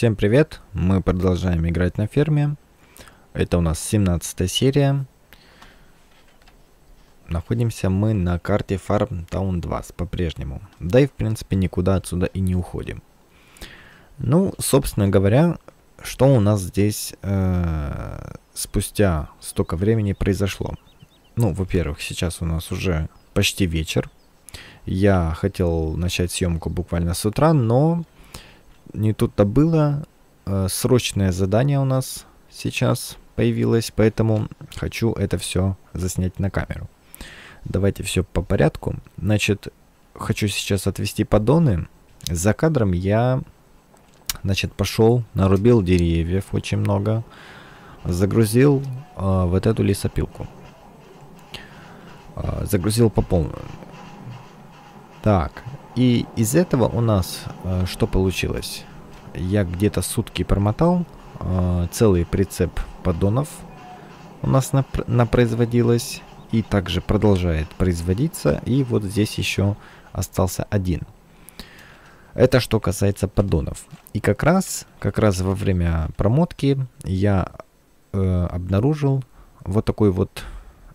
Всем привет! Мы продолжаем играть на ферме. Это у нас 17 серия. Находимся мы на карте Farm Town 2 по-прежнему. Да и в принципе никуда отсюда и не уходим. Ну, собственно говоря, что у нас здесь э, спустя столько времени произошло? Ну, во-первых, сейчас у нас уже почти вечер. Я хотел начать съемку буквально с утра, но не тут-то было. Э, срочное задание у нас сейчас появилось, поэтому хочу это все заснять на камеру. Давайте все по порядку. Значит, хочу сейчас отвести поддоны. За кадром я, значит, пошел, нарубил деревьев очень много, загрузил э, вот эту лесопилку. Э, загрузил по полной. Так, и из этого у нас э, что получилось? Я где-то сутки промотал э, целый прицеп поддонов у нас нап напроизводилось и также продолжает производиться. И вот здесь еще остался один. Это что касается поддонов. И как раз, как раз во время промотки я э, обнаружил вот такой вот,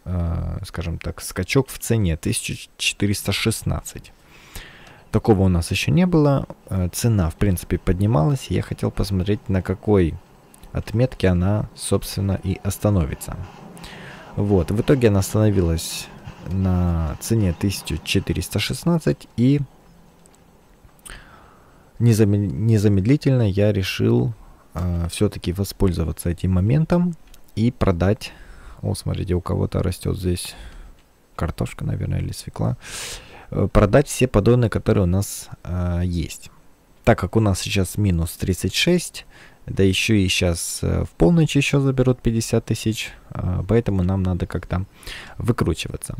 э, скажем так, скачок в цене 1416. Такого у нас еще не было. Э, цена, в принципе, поднималась. Я хотел посмотреть, на какой отметке она, собственно, и остановится. Вот, в итоге она остановилась на цене 1416 и незамедлительно я решил э, все-таки воспользоваться этим моментом и продать. О, смотрите, у кого-то растет здесь картошка, наверное, или свекла. Э, продать все поддоны, которые у нас э, есть. Так как у нас сейчас минус 36, да еще и сейчас э, в полночь еще заберут 50 тысяч, э, поэтому нам надо как-то выкручиваться.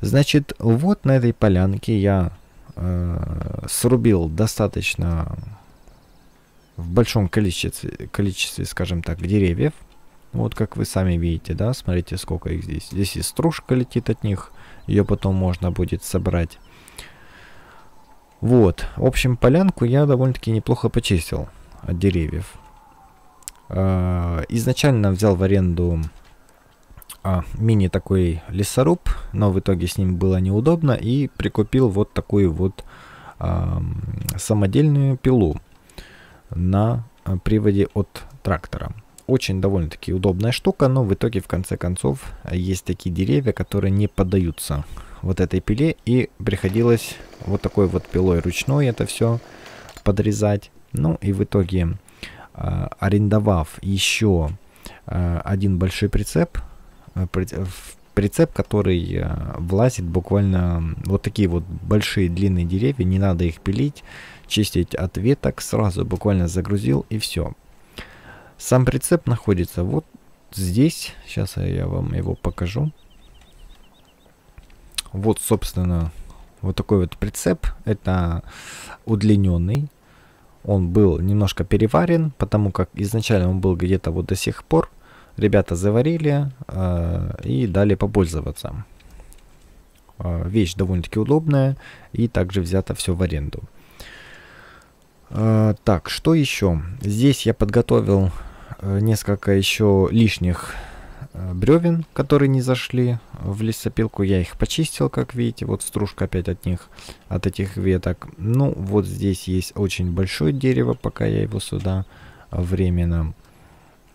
Значит, вот на этой полянке я э, срубил достаточно в большом количестве, количестве, скажем так, деревьев. Вот как вы сами видите, да, смотрите, сколько их здесь. Здесь и стружка летит от них, ее потом можно будет собрать. Вот, в общем, полянку я довольно-таки неплохо почистил от деревьев. Э, изначально взял в аренду а, мини такой лесоруб, но в итоге с ним было неудобно и прикупил вот такую вот а, самодельную пилу на а, приводе от трактора. Очень довольно-таки удобная штука, но в итоге в конце концов есть такие деревья, которые не поддаются вот этой пиле и приходилось вот такой вот пилой ручной это все подрезать. Ну и в итоге Э, арендовав еще э, один большой прицеп, э, прицеп, который влазит буквально вот такие вот большие длинные деревья, не надо их пилить, чистить от веток, сразу буквально загрузил и все. Сам прицеп находится вот здесь, сейчас я вам его покажу. Вот, собственно, вот такой вот прицеп, это удлиненный, он был немножко переварен, потому как изначально он был где-то вот до сих пор. Ребята заварили э, и дали попользоваться. Э, вещь довольно-таки удобная и также взято все в аренду. Э, так, что еще? Здесь я подготовил несколько еще лишних Э, бревен, которые не зашли в лесопилку. Я их почистил, как видите. Вот стружка опять от них, от этих веток. Ну, вот здесь есть очень большое дерево, пока я его сюда временно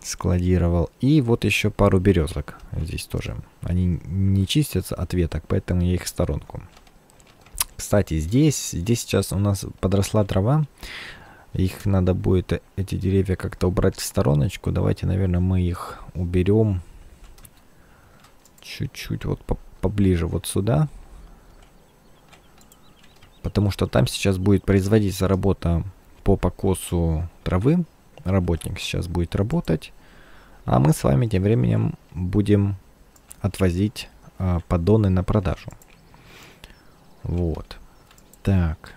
складировал. И вот еще пару березок здесь тоже. Они не чистятся от веток, поэтому я их в сторонку. Кстати, здесь, здесь сейчас у нас подросла трава. Их надо будет, эти деревья, как-то убрать в стороночку. Давайте, наверное, мы их уберем чуть-чуть вот по поближе вот сюда. Потому что там сейчас будет производиться работа по покосу травы. Работник сейчас будет работать. А мы с вами тем временем будем отвозить а, поддоны на продажу. Вот. Так.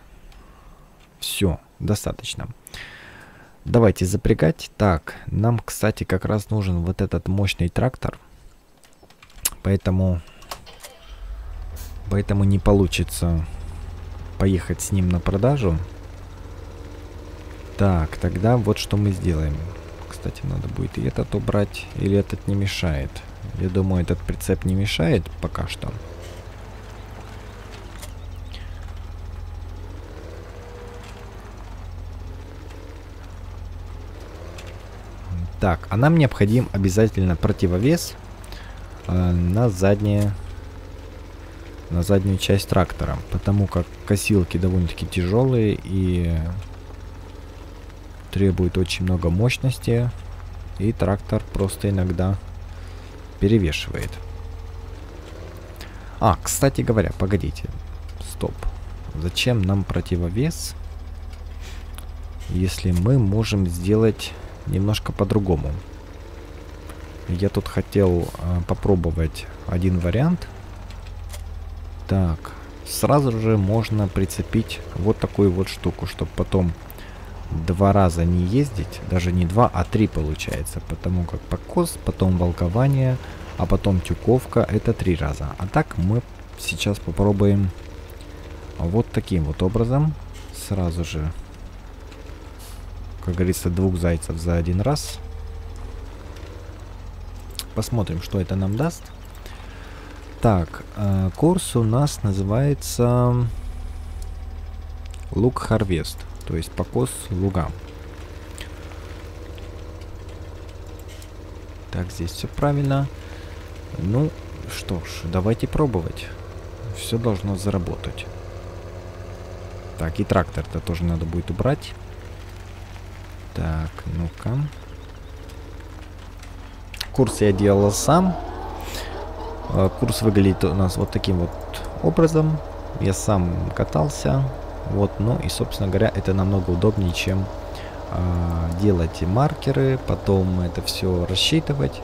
Все, достаточно. Давайте запрягать. Так, нам, кстати, как раз нужен вот этот мощный трактор. Поэтому... Поэтому не получится поехать с ним на продажу. Так, тогда вот что мы сделаем. Кстати, надо будет и этот убрать, или этот не мешает. Я думаю, этот прицеп не мешает пока что. Так, а нам необходим обязательно противовес э, на заднее на заднюю часть трактора, потому как косилки довольно-таки тяжелые и требуют очень много мощности, и трактор просто иногда перевешивает. А, кстати говоря, погодите, стоп. Зачем нам противовес, если мы можем сделать немножко по-другому? Я тут хотел э, попробовать один вариант – так, сразу же можно прицепить вот такую вот штуку, чтобы потом два раза не ездить, даже не два, а три получается, потому как покос, потом волкование, а потом тюковка, это три раза. А так мы сейчас попробуем вот таким вот образом, сразу же, как говорится, двух зайцев за один раз. Посмотрим, что это нам даст. Так, э, курс у нас называется луг harvest, то есть покос луга. Так, здесь все правильно. Ну, что ж, давайте пробовать. Все должно заработать. Так, и трактор-то тоже надо будет убрать. Так, ну-ка. Курс я делал сам. Э, курс выглядит у нас вот таким вот образом. Я сам катался. Вот, ну и, собственно говоря, это намного удобнее, чем э, делать маркеры, потом это все рассчитывать.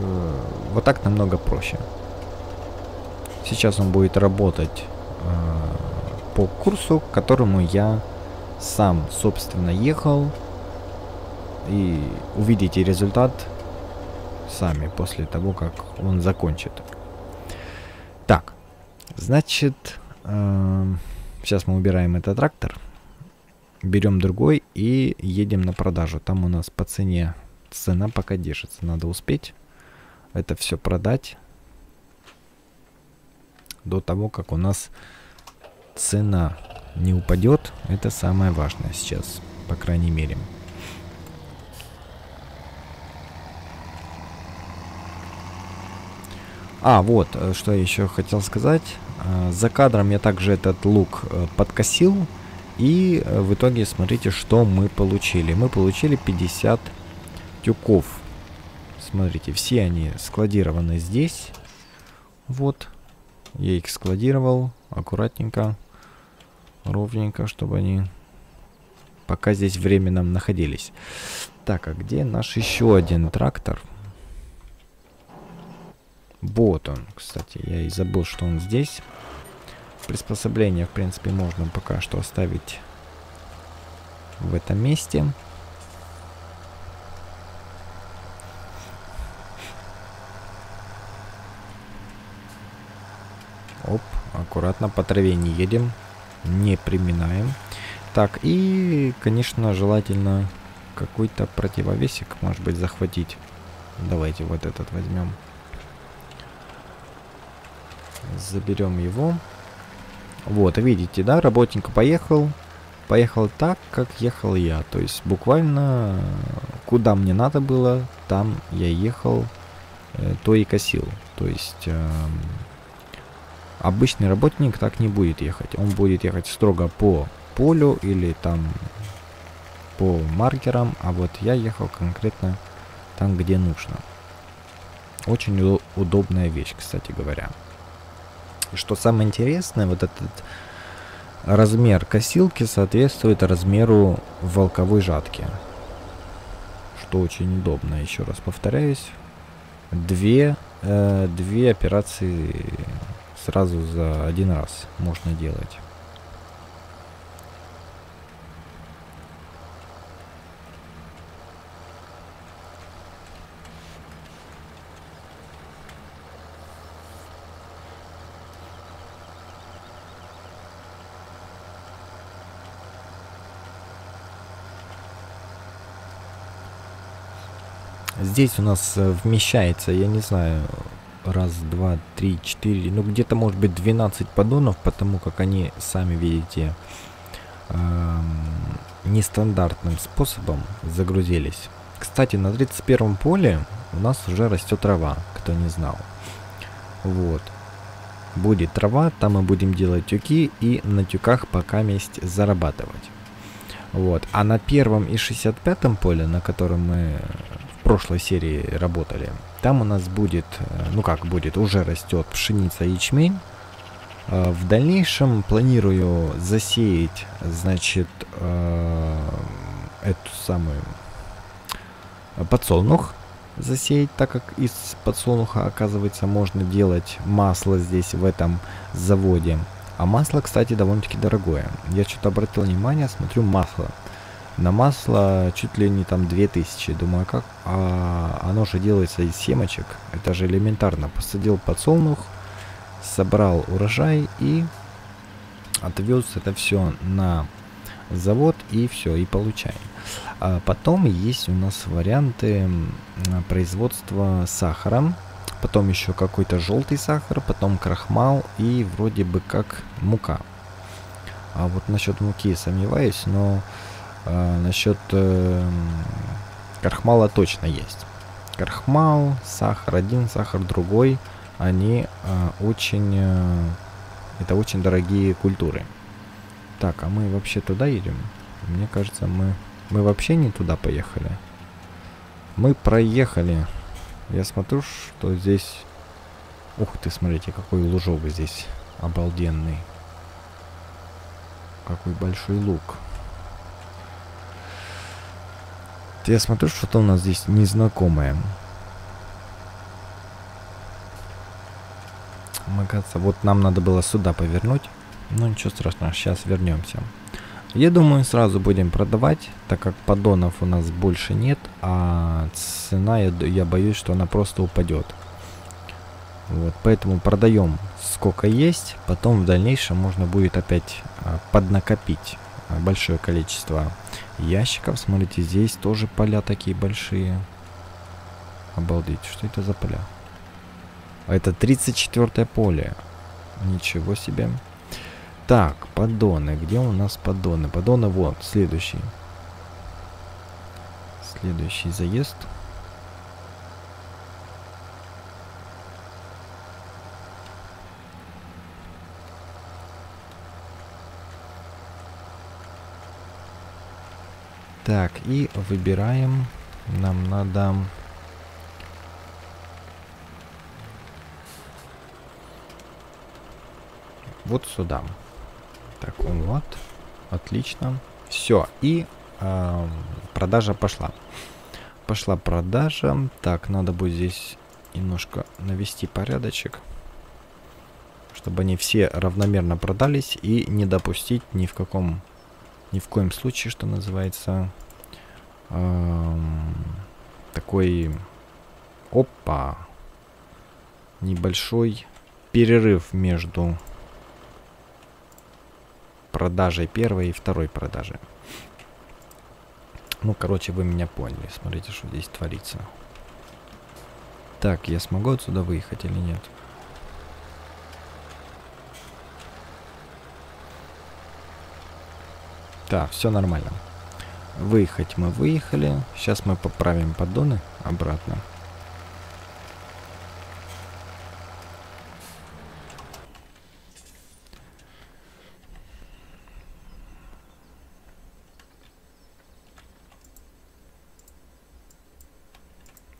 Э, вот так намного проще. Сейчас он будет работать э, по курсу, которому я сам, собственно, ехал. И увидите результат сами после того, как он закончит. Так, значит, э, сейчас мы убираем этот трактор, берем другой и едем на продажу. Там у нас по цене цена пока держится, надо успеть это все продать до того, как у нас цена не упадет. Это самое важное сейчас, по крайней мере. А, вот, э, что я еще хотел сказать. Э, за кадром я также этот лук э, подкосил. И в итоге смотрите, что мы получили. Мы получили 50 тюков. Смотрите, все они складированы здесь. Вот. Я их складировал аккуратненько, ровненько, чтобы они пока здесь временно находились. Так, а где наш еще один трактор? Вот он, кстати. Я и забыл, что он здесь. Приспособление, в принципе, можно пока что оставить в этом месте. Оп, аккуратно по траве не едем, не приминаем. Так, и, конечно, желательно какой-то противовесик, может быть, захватить. Давайте вот этот возьмем. Заберем его. Вот, видите, да, работник поехал. Поехал так, как ехал я. То есть буквально куда мне надо было, там я ехал, э, то и косил. То есть э, обычный работник так не будет ехать. Он будет ехать строго по полю или там по маркерам, а вот я ехал конкретно там, где нужно. Очень удобная вещь, кстати говоря. И что самое интересное, вот этот размер косилки соответствует размеру волковой жатки. Что очень удобно, еще раз повторяюсь. Две, э, две операции сразу за один раз можно делать. Здесь у нас э, вмещается, я не знаю, раз, два, три, четыре, ну где-то может быть 12 поддонов, потому как они, сами видите, эм, нестандартным способом загрузились. Кстати, на 31 поле у нас уже растет трава, кто не знал. Вот. Будет трава, там мы будем делать тюки и на тюках пока месть зарабатывать. Вот. А на первом и 65 поле, на котором мы прошлой серии работали, там у нас будет, э, ну как будет, уже растет пшеница и ячмень. Э, в дальнейшем планирую засеять, значит, э, эту самую подсолнух засеять, так как из подсолнуха, оказывается, можно делать масло здесь, в этом заводе. А масло, кстати, довольно-таки дорогое. Я что-то обратил внимание, смотрю масло. На масло чуть ли не там 2000. Думаю, а как? А оно же делается из семечек. Это же элементарно. Посадил подсолнух, собрал урожай и отвез это все на завод и все, и получаем. А потом есть у нас варианты производства сахара. Потом еще какой-то желтый сахар, потом крахмал и вроде бы как мука. А вот насчет муки сомневаюсь, но а, насчет э, крахмала точно есть. Крахмал, сахар один, сахар другой, они э, очень, э, это очень дорогие культуры. Так, а мы вообще туда едем? Мне кажется, мы мы вообще не туда поехали. Мы проехали. Я смотрю, что здесь... Ух ты, смотрите, какой лужок здесь обалденный. Какой большой лук. Я смотрю, что-то у нас здесь незнакомое. Мне кажется, вот нам надо было сюда повернуть. Ну ничего страшного, сейчас вернемся. Я думаю, сразу будем продавать, так как поддонов у нас больше нет, а цена, я, я боюсь, что она просто упадет. Вот, поэтому продаем сколько есть, потом в дальнейшем можно будет опять а, поднакопить большое количество ящиков. Смотрите, здесь тоже поля такие большие. Обалдеть, что это за поля? А это 34 поле. Ничего себе. Так, поддоны. Где у нас поддоны? Поддоны вот, следующий. Следующий заезд. Так, и выбираем. Нам надо... Вот сюда. Так, вот. Отлично. Все. И э, продажа пошла. Пошла продажа. Так, надо будет здесь немножко навести порядочек. Чтобы они все равномерно продались и не допустить ни в каком ни в коем случае, что называется, эм, такой, опа, небольшой перерыв между продажей первой и второй продажи. Ну, короче, вы меня поняли. Смотрите, что здесь творится. Так, я смогу отсюда выехать или нет? Да, все нормально. Выехать мы выехали. Сейчас мы поправим поддоны обратно.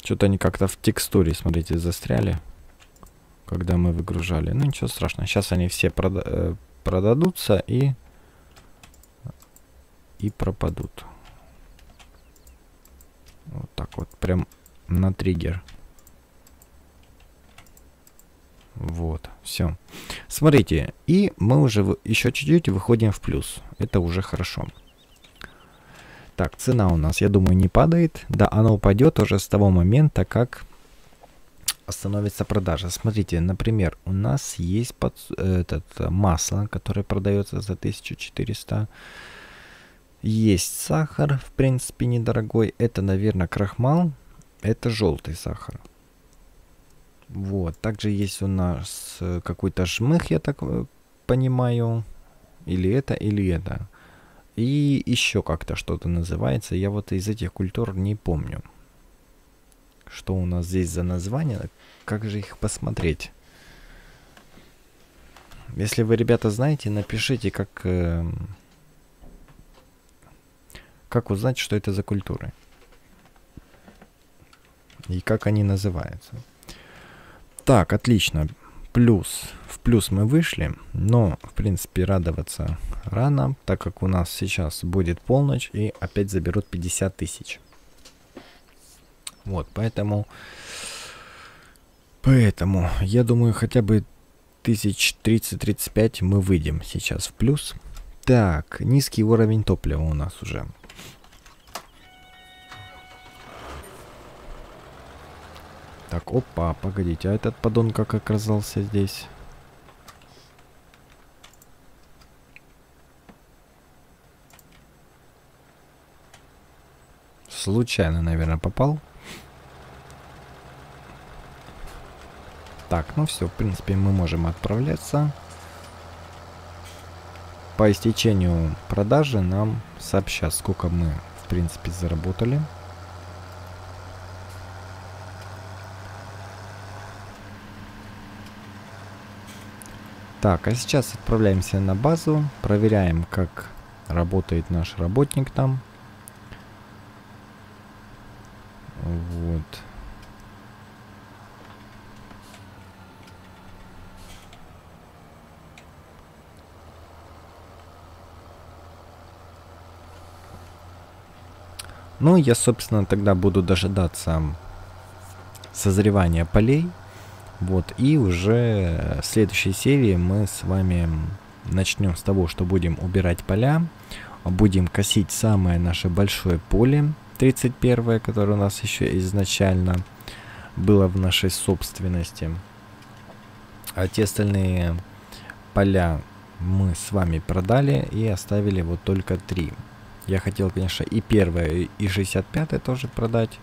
Что-то они как-то в текстуре, смотрите, застряли, когда мы выгружали. Ну, ничего страшного. Сейчас они все прода э, продадутся и... И пропадут. Вот так вот, прям на триггер. Вот, все. Смотрите, и мы уже еще чуть-чуть выходим в плюс. Это уже хорошо. Так, цена у нас, я думаю, не падает. Да, она упадет уже с того момента, как остановится продажа. Смотрите, например, у нас есть под, этот, масло, которое продается за 1400. Есть сахар, в принципе, недорогой. Это, наверное, крахмал. Это желтый сахар. Вот. Также есть у нас э, какой-то жмых, я так э, понимаю. Или это, или это. И еще как-то что-то называется. Я вот из этих культур не помню. Что у нас здесь за название? Как же их посмотреть? Если вы, ребята, знаете, напишите, как... Э, как узнать, что это за культуры. И как они называются. Так, отлично. Плюс. В плюс мы вышли, но, в принципе, радоваться рано, так как у нас сейчас будет полночь и опять заберут 50 тысяч. Вот, поэтому... Поэтому, я думаю, хотя бы тысяч 30-35 мы выйдем сейчас в плюс. Так, низкий уровень топлива у нас уже. Так, опа, погодите, а этот подон как оказался здесь? Случайно, наверное, попал. Так, ну все, в принципе, мы можем отправляться. По истечению продажи нам сообщат, сколько мы, в принципе, заработали. Так, а сейчас отправляемся на базу, проверяем, как работает наш работник там. Вот. Ну, я, собственно, тогда буду дожидаться созревания полей. Вот, и уже в следующей серии мы с вами начнем с того, что будем убирать поля, будем косить самое наше большое поле, 31, которое у нас еще изначально было в нашей собственности. А те остальные поля мы с вами продали и оставили вот только три. Я хотел, конечно, и первое, и 65 тоже продать.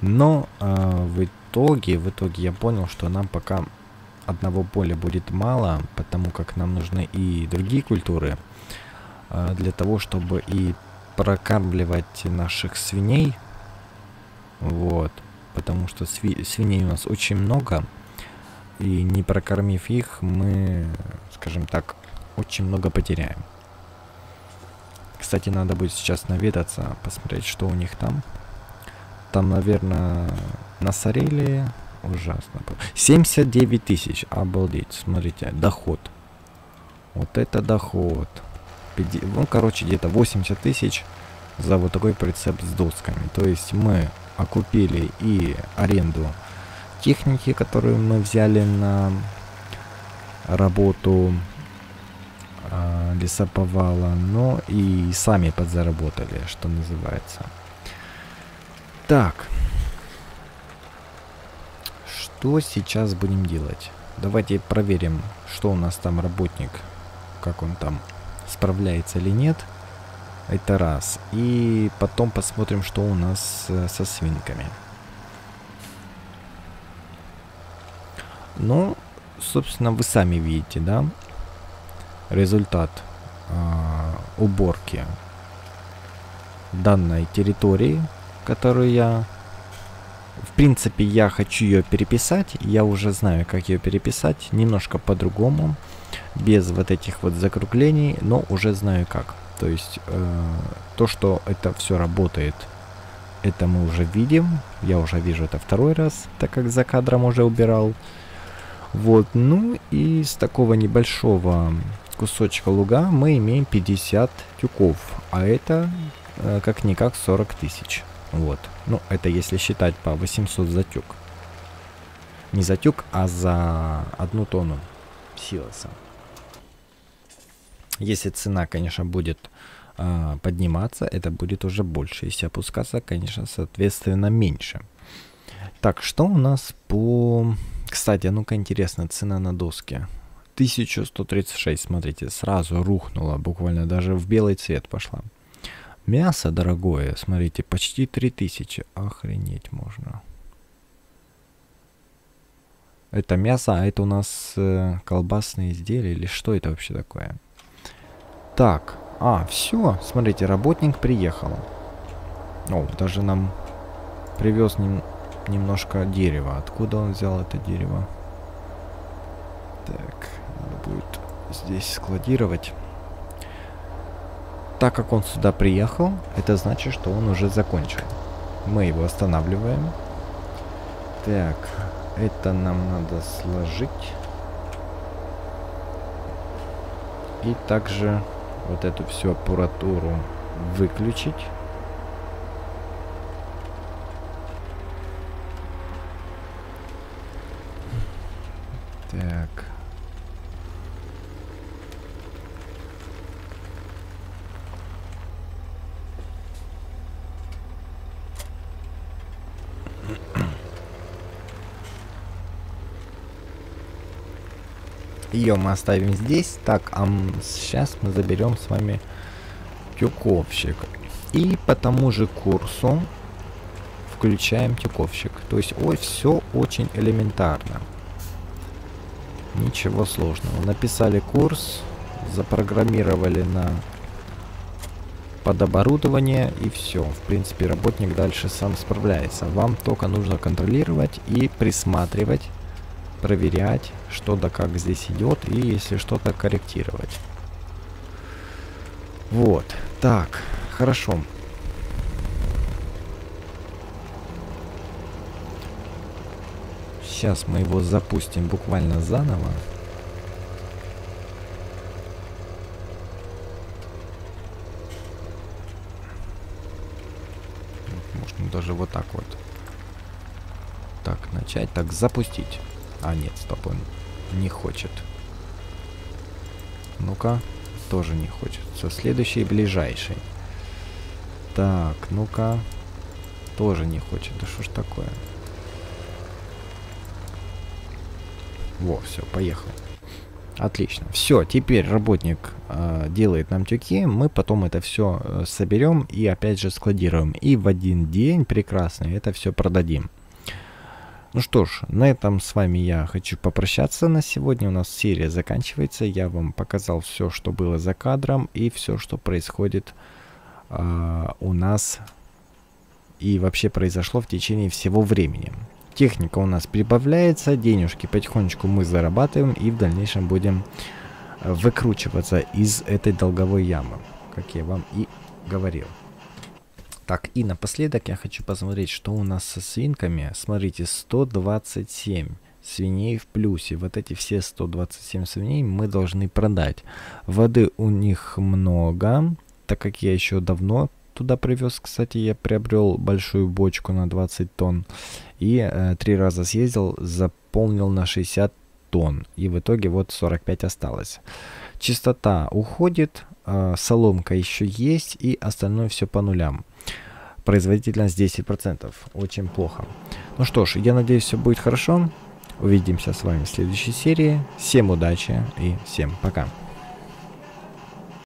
Но э, в итоге, в итоге я понял, что нам пока одного поля будет мало, потому как нам нужны и другие культуры э, для того, чтобы и прокармливать наших свиней. Вот. Потому что сви свиней у нас очень много. И не прокормив их, мы, скажем так, очень много потеряем. Кстати, надо будет сейчас наведаться, посмотреть, что у них там. Там, наверное, насорили. Ужасно. 79 тысяч. Обалдеть. Смотрите, доход. Вот это доход. Ну, короче, где-то 80 тысяч за вот такой прицеп с досками. То есть мы окупили и аренду техники, которую мы взяли на работу э, лесоповала, но и сами подзаработали, что называется. Так. Что сейчас будем делать? Давайте проверим, что у нас там работник, как он там справляется или нет. Это раз. И потом посмотрим, что у нас э, со свинками. Ну, собственно, вы сами видите, да? результат э, уборки данной территории, которую я... В принципе, я хочу ее переписать. Я уже знаю, как ее переписать. Немножко по-другому. Без вот этих вот закруглений. Но уже знаю как. То есть, э, то, что это все работает, это мы уже видим. Я уже вижу это второй раз, так как за кадром уже убирал. Вот, ну и с такого небольшого кусочка луга мы имеем 50 тюков, а это э, как-никак 40 тысяч. Вот. Ну, это если считать по 800 за тюк. Не за тюк, а за одну тонну силоса. Если цена, конечно, будет э, подниматься, это будет уже больше. Если опускаться, конечно, соответственно, меньше. Так, что у нас по... Кстати, а ну-ка интересно, цена на доски. 1136, смотрите, сразу рухнула, буквально даже в белый цвет пошла. Мясо дорогое, смотрите, почти 3000, охренеть можно. Это мясо, а это у нас э, колбасные изделия или что это вообще такое? Так, а, все, смотрите, работник приехал. О, даже нам привез нем, немножко дерева. Откуда он взял это дерево? Так, надо будет здесь складировать. Так как он сюда приехал, это значит, что он уже закончил. Мы его останавливаем. Так, это нам надо сложить. И также вот эту всю аппаратуру выключить. Так. Ее мы оставим здесь. Так, а сейчас мы заберем с вами тюковщик. И по тому же курсу включаем тюковщик. То есть, ой, все очень элементарно. Ничего сложного. Написали курс, запрограммировали на под оборудование и все. В принципе, работник дальше сам справляется. Вам только нужно контролировать и присматривать проверять, что да как здесь идет, и если что-то корректировать. Вот, так, хорошо. Сейчас мы его запустим буквально заново. Можно даже вот так вот. Так, начать. Так, запустить. А, нет, стоп, он не хочет. Ну-ка, тоже не хочет. Все, следующий ближайший. Так, ну-ка. Тоже не хочет. Да что ж такое? Во, все, поехал. Отлично. Все, теперь работник э, делает нам тюки, мы потом это все э, соберем и опять же складируем. И в один день прекрасно это все продадим. Ну что ж, на этом с вами я хочу попрощаться на сегодня. У нас серия заканчивается. Я вам показал все, что было за кадром и все, что происходит э, у нас и вообще произошло в течение всего времени. Техника у нас прибавляется, денежки потихонечку мы зарабатываем и в дальнейшем будем выкручиваться из этой долговой ямы, как я вам и говорил. Так, и напоследок я хочу посмотреть, что у нас со свинками. Смотрите, 127 свиней в плюсе. Вот эти все 127 свиней мы должны продать. Воды у них много, так как я еще давно туда привез. Кстати, я приобрел большую бочку на 20 тонн. И э, три раза съездил, заполнил на 60 тонн. И в итоге вот 45 осталось. Чистота уходит, э, соломка еще есть, и остальное все по нулям производительность 10%. Очень плохо. Ну что ж, я надеюсь, все будет хорошо. Увидимся с вами в следующей серии. Всем удачи и всем пока.